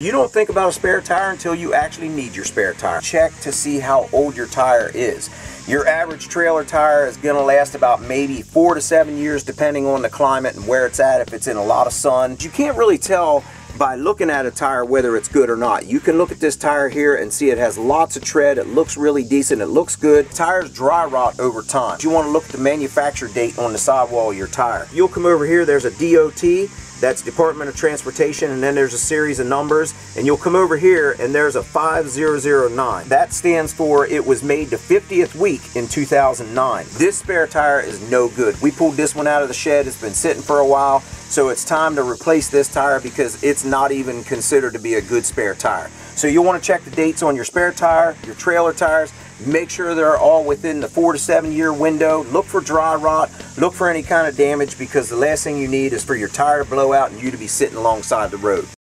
You don't think about a spare tire until you actually need your spare tire. Check to see how old your tire is. Your average trailer tire is going to last about maybe four to seven years depending on the climate and where it's at, if it's in a lot of sun. You can't really tell by looking at a tire whether it's good or not. You can look at this tire here and see it has lots of tread, it looks really decent, it looks good. Tires dry rot over time. You want to look at the manufacture date on the sidewall of your tire. You'll come over here, there's a DOT, that's Department of Transportation, and then there's a series of numbers, and you'll come over here and there's a 5009. That stands for it was made the 50th week in 2009. This spare tire is no good. We pulled this one out of the shed, it's been sitting for a while, so it's time to replace this tire because it's not even considered to be a good spare tire. So you'll want to check the dates on your spare tire, your trailer tires, Make sure they're all within the four to seven year window. Look for dry rot. Look for any kind of damage because the last thing you need is for your tire to blow out and you to be sitting alongside the road.